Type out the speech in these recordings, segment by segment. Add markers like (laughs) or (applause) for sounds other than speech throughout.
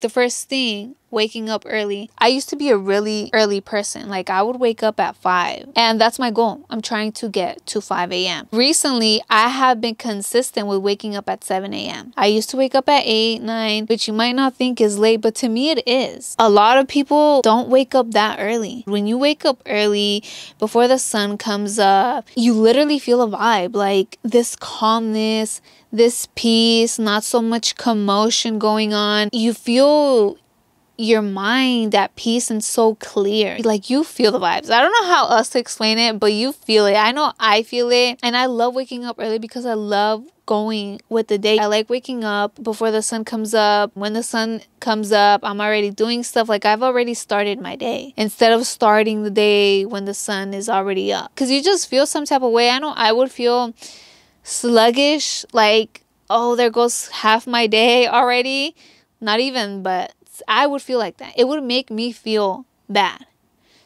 The first thing, waking up early. I used to be a really early person. Like I would wake up at 5 and that's my goal. I'm trying to get to 5 a.m. Recently, I have been consistent with waking up at 7 a.m. I used to wake up at 8, 9, which you might not think is late, but to me it is. A lot of people don't wake up that early. When you wake up early before the sun comes up, you literally feel a vibe like this calmness, this peace, not so much commotion going on. You feel your mind at peace and so clear. Like you feel the vibes. I don't know how else to explain it, but you feel it. I know I feel it. And I love waking up early because I love going with the day. I like waking up before the sun comes up. When the sun comes up, I'm already doing stuff like I've already started my day instead of starting the day when the sun is already up. Cuz you just feel some type of way. I know I would feel sluggish, like, oh, there goes half my day already. Not even, but I would feel like that. It would make me feel bad.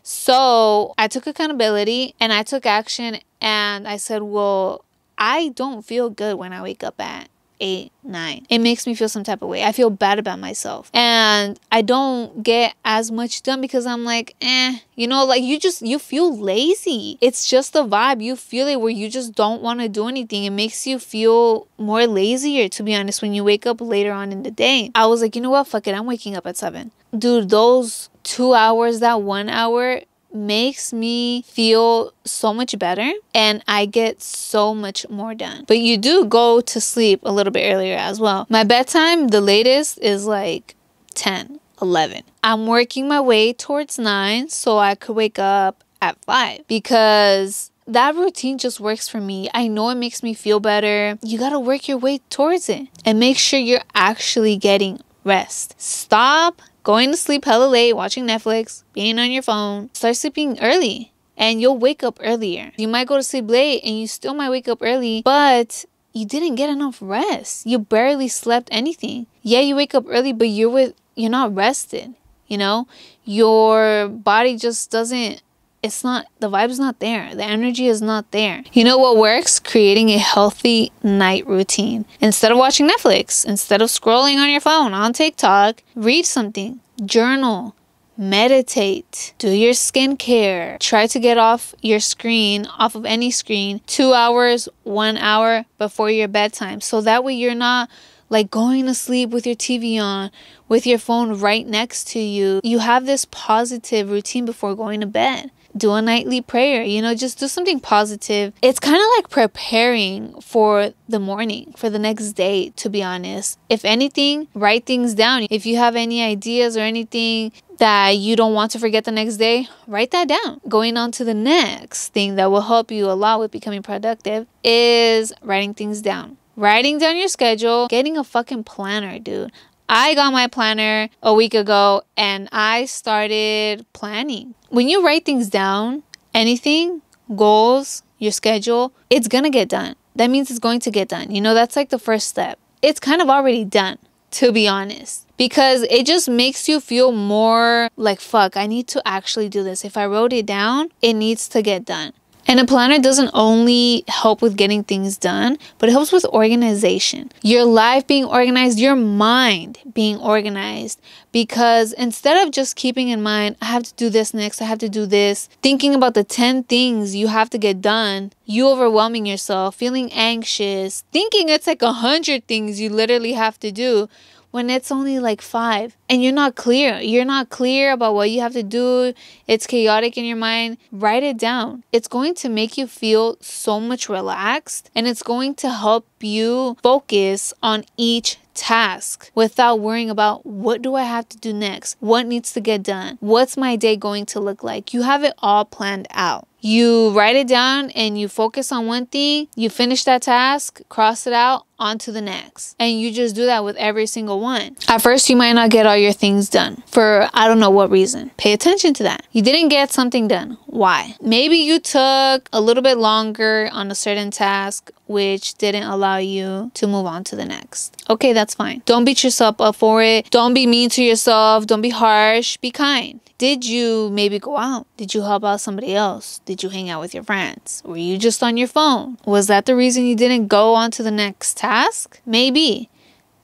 So I took accountability and I took action and I said, well, I don't feel good when I wake up at eight, nine. It makes me feel some type of way. I feel bad about myself. And I don't get as much done because I'm like, eh, you know, like you just, you feel lazy. It's just the vibe. You feel it where you just don't want to do anything. It makes you feel more lazier, to be honest, when you wake up later on in the day. I was like, you know what? Fuck it. I'm waking up at seven. Dude, those two hours, that one hour, makes me feel so much better and I get so much more done. But you do go to sleep a little bit earlier as well. My bedtime, the latest, is like 10, 11. I'm working my way towards 9 so I could wake up at 5 because that routine just works for me. I know it makes me feel better. You got to work your way towards it and make sure you're actually getting rest. Stop going to sleep hella late, watching Netflix, being on your phone. Start sleeping early and you'll wake up earlier. You might go to sleep late and you still might wake up early, but you didn't get enough rest. You barely slept anything. Yeah, you wake up early, but you're with you're not rested. You know, your body just doesn't it's not the vibe's not there. The energy is not there. You know what works? Creating a healthy night routine. Instead of watching netflix instead of scrolling on your phone on tiktok read something. Journal. Meditate. Do your skincare. Try to get off your screen off of any screen two hours one hour before your bedtime. So that way you're not like going to sleep with your TV on, with your phone right next to you. You have this positive routine before going to bed do a nightly prayer, you know, just do something positive. It's kind of like preparing for the morning, for the next day, to be honest. If anything, write things down. If you have any ideas or anything that you don't want to forget the next day, write that down. Going on to the next thing that will help you a lot with becoming productive is writing things down. Writing down your schedule, getting a fucking planner, dude. I got my planner a week ago and I started planning. When you write things down, anything, goals, your schedule, it's gonna get done. That means it's going to get done. You know, that's like the first step. It's kind of already done, to be honest, because it just makes you feel more like, fuck, I need to actually do this. If I wrote it down, it needs to get done. And a planner doesn't only help with getting things done, but it helps with organization. Your life being organized, your mind being organized. Because instead of just keeping in mind, I have to do this next, I have to do this, thinking about the 10 things you have to get done, you overwhelming yourself, feeling anxious, thinking it's like a hundred things you literally have to do when it's only like five and you're not clear. You're not clear about what you have to do. It's chaotic in your mind. Write it down. It's going to make you feel so much relaxed and it's going to help you focus on each task without worrying about what do I have to do next? What needs to get done? What's my day going to look like? You have it all planned out. You write it down and you focus on one thing, you finish that task, cross it out, on to the next. And you just do that with every single one. At first, you might not get all your things done for I don't know what reason. Pay attention to that. You didn't get something done. Why? Maybe you took a little bit longer on a certain task, which didn't allow you to move on to the next. Okay, that's fine. Don't beat yourself up for it. Don't be mean to yourself. Don't be harsh. Be kind. Did you maybe go out? Did you help out somebody else? Did you hang out with your friends? Were you just on your phone? Was that the reason you didn't go on to the next task? Maybe.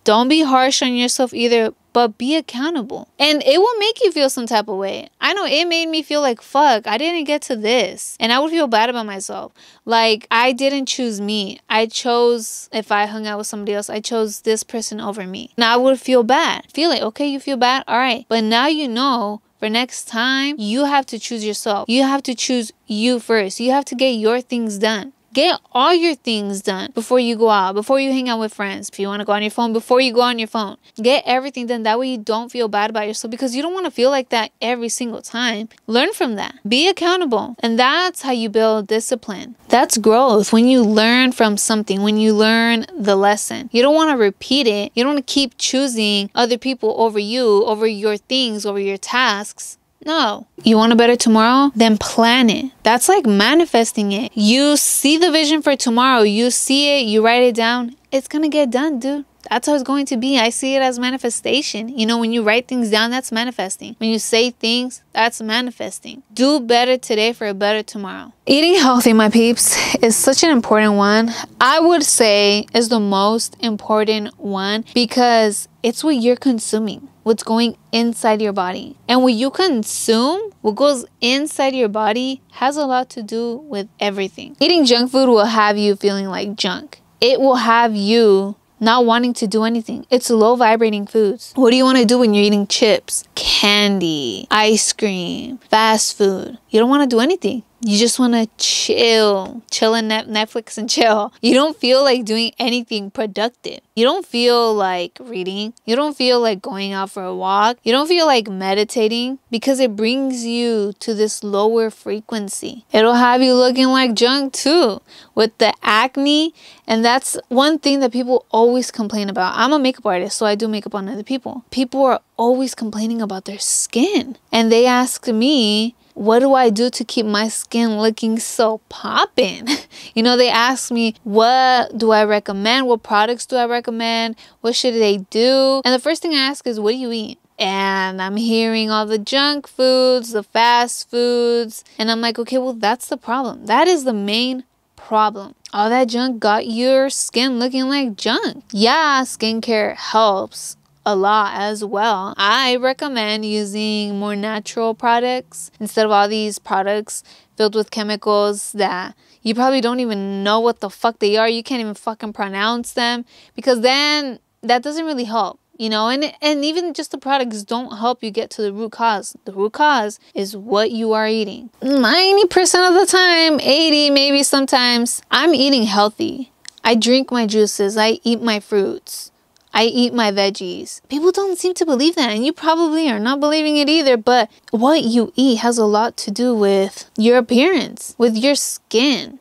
Don't be harsh on yourself either, but be accountable. And it will make you feel some type of way. I know it made me feel like, fuck, I didn't get to this. And I would feel bad about myself. Like, I didn't choose me. I chose, if I hung out with somebody else, I chose this person over me. Now I would feel bad. Feel it. okay, you feel bad? All right. But now you know for next time, you have to choose yourself. You have to choose you first. You have to get your things done. Get all your things done before you go out, before you hang out with friends. If you want to go on your phone, before you go on your phone. Get everything done. That way you don't feel bad about yourself because you don't want to feel like that every single time. Learn from that. Be accountable. And that's how you build discipline. That's growth. When you learn from something, when you learn the lesson, you don't want to repeat it. You don't want to keep choosing other people over you, over your things, over your tasks. No. You want a better tomorrow? Then plan it. That's like manifesting it. You see the vision for tomorrow, you see it, you write it down. It's gonna get done, dude. That's how it's going to be. I see it as manifestation. You know, when you write things down, that's manifesting. When you say things, that's manifesting. Do better today for a better tomorrow. Eating healthy, my peeps, is such an important one. I would say is the most important one because it's what you're consuming what's going inside your body. And what you consume, what goes inside your body, has a lot to do with everything. Eating junk food will have you feeling like junk. It will have you not wanting to do anything. It's low vibrating foods. What do you want to do when you're eating chips, candy, ice cream, fast food? You don't want to do anything. You just want to chill, chill in Netflix and chill. You don't feel like doing anything productive. You don't feel like reading. You don't feel like going out for a walk. You don't feel like meditating because it brings you to this lower frequency. It'll have you looking like junk too with the acne. And that's one thing that people always complain about. I'm a makeup artist, so I do makeup on other people. People are always complaining about their skin. And they ask me, what do I do to keep my skin looking so popping? (laughs) you know, they ask me, what do I recommend? What products do I recommend? What should they do? And the first thing I ask is, what do you eat? And I'm hearing all the junk foods, the fast foods. And I'm like, okay, well, that's the problem. That is the main problem. All that junk got your skin looking like junk. Yeah, skincare helps a lot as well. I recommend using more natural products instead of all these products filled with chemicals that you probably don't even know what the fuck they are. You can't even fucking pronounce them because then that doesn't really help you know? And and even just the products don't help you get to the root cause. The root cause is what you are eating. 90% of the time 80 maybe sometimes i'm eating healthy. I drink my juices. I eat my fruits I eat my veggies. People don't seem to believe that, and you probably are not believing it either. But what you eat has a lot to do with your appearance, with your skin.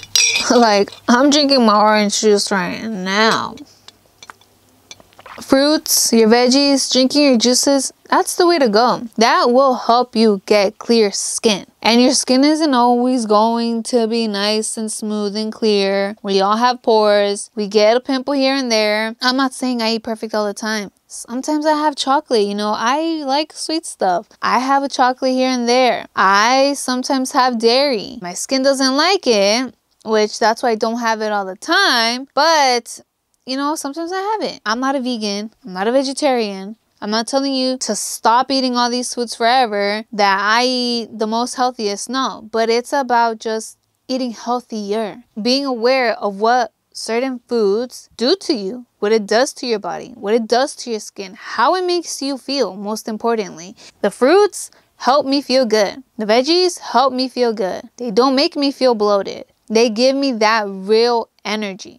(laughs) like, I'm drinking my orange juice right now. Fruits, your veggies, drinking your juices, that's the way to go. That will help you get clear skin. And your skin isn't always going to be nice and smooth and clear. We all have pores. We get a pimple here and there. I'm not saying I eat perfect all the time. Sometimes I have chocolate, you know, I like sweet stuff. I have a chocolate here and there. I sometimes have dairy. My skin doesn't like it, which that's why I don't have it all the time. But, you know, sometimes I have it. I'm not a vegan, I'm not a vegetarian. I'm not telling you to stop eating all these foods forever, that I eat the most healthiest. No, but it's about just eating healthier, being aware of what certain foods do to you, what it does to your body, what it does to your skin, how it makes you feel, most importantly. The fruits help me feel good. The veggies help me feel good. They don't make me feel bloated. They give me that real energy.